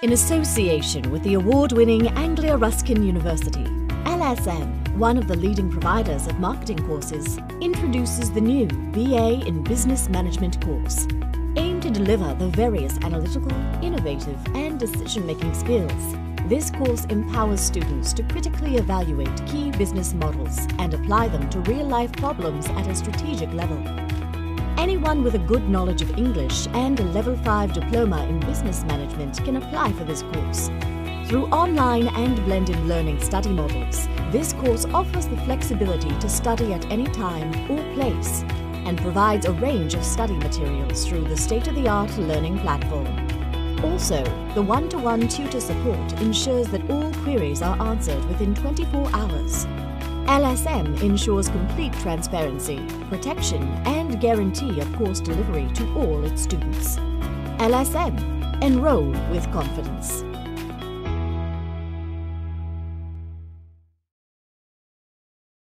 In association with the award-winning Anglia Ruskin University, LSM, one of the leading providers of marketing courses, introduces the new BA in Business Management course, aimed to deliver the various analytical, innovative and decision-making skills. This course empowers students to critically evaluate key business models and apply them to real-life problems at a strategic level. Anyone with a good knowledge of English and a Level 5 diploma in business management can apply for this course. Through online and blended learning study models, this course offers the flexibility to study at any time or place and provides a range of study materials through the state-of-the-art learning platform. Also, the one-to-one tutor support ensures that all queries are answered within 24 hours LSM ensures complete transparency, protection and guarantee of course delivery to all its students. LSM. Enroll with confidence.